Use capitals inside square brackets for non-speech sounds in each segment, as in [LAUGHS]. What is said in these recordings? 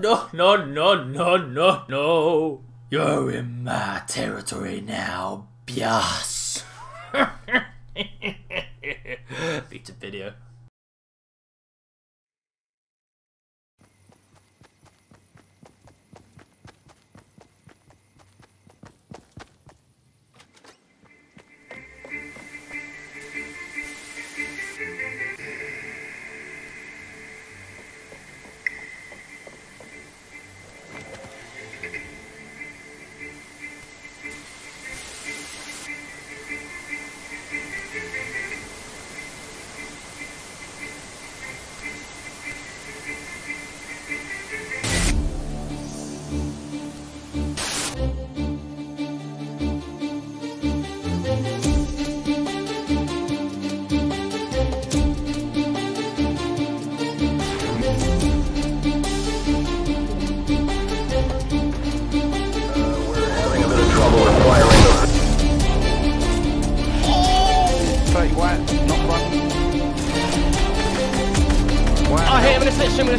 no, no, no, no, no, no. You're in my territory now, bias. [LAUGHS] Feature video.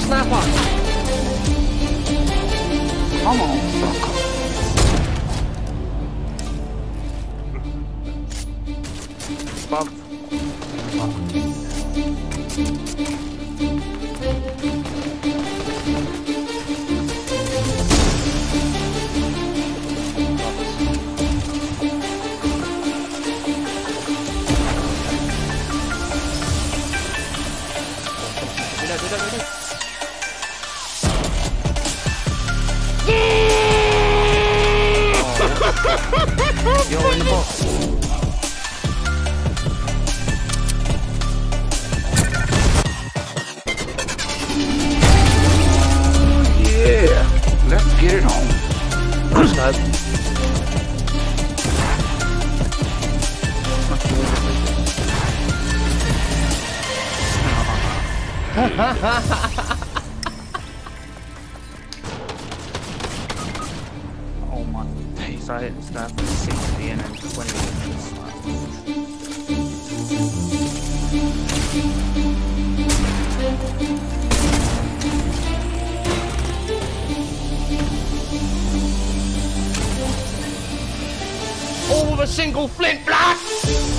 that one. Come on. Bak. Bak. Dile, dile, dile. You're in the box. Yeah, let's get it on. Snow. [LAUGHS] Oh my days, I 60 All a single flint blast!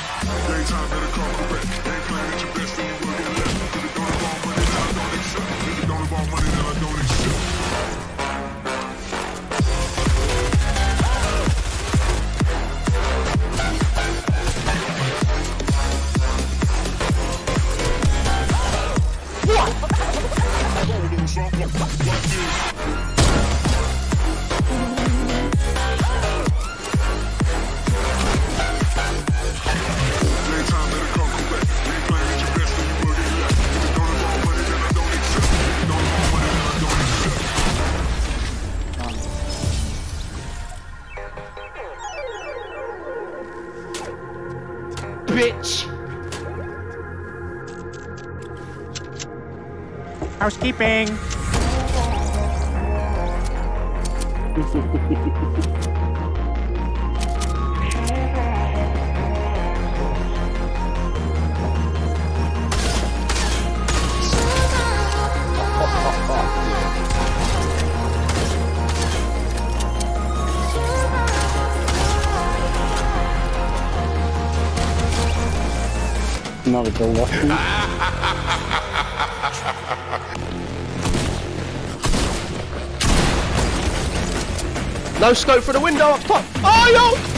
Bitch! Housekeeping. [LAUGHS] Another go lucky. No scope for the window up top. Oh, yo!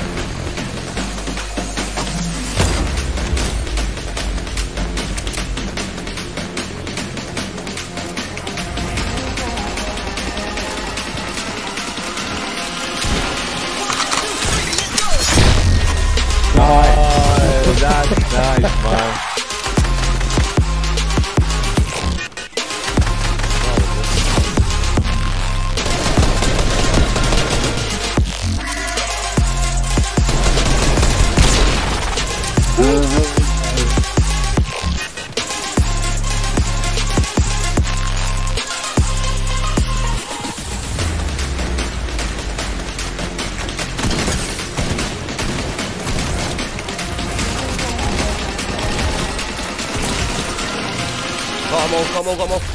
mão, com a mão.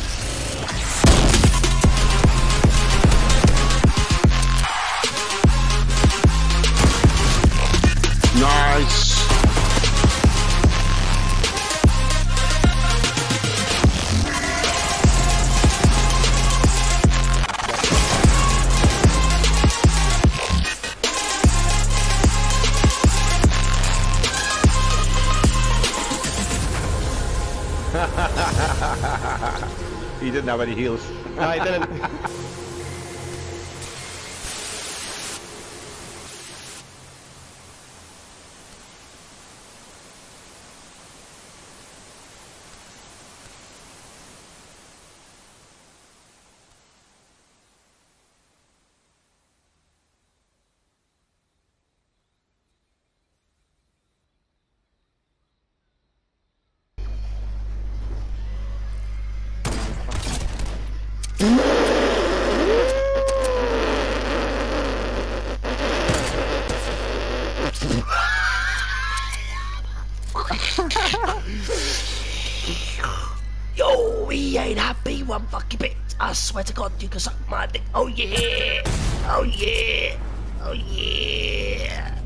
He didn't have any heals. No, he didn't. [LAUGHS] Yo, we ain't happy one fucking bit. I swear to God, you can suck my dick. Oh yeah, oh yeah, oh yeah.